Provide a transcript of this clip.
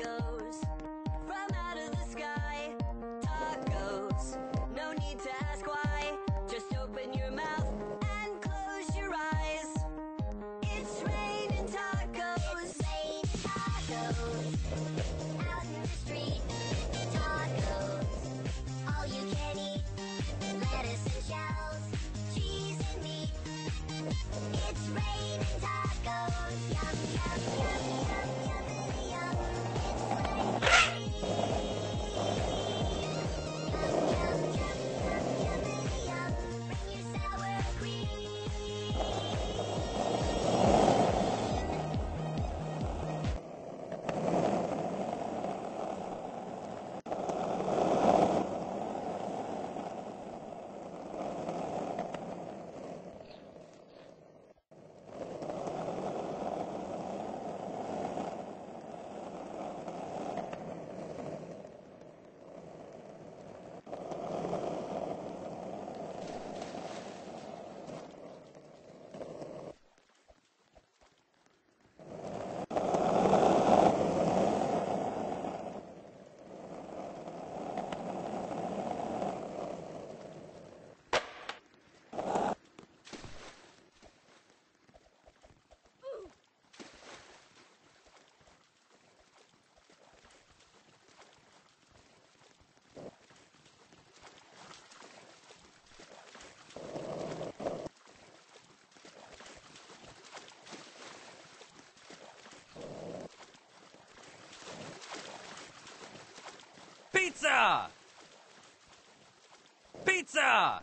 Tacos from out of the sky. Tacos, no need to ask why. Just open your mouth and close your eyes. It's raining tacos. It's raining tacos out in the street. Tacos, all you can eat. Lettuce and shells, cheese and meat. It's raining tacos. Yum yum yum yum yum. Thank you. Pizza! Pizza!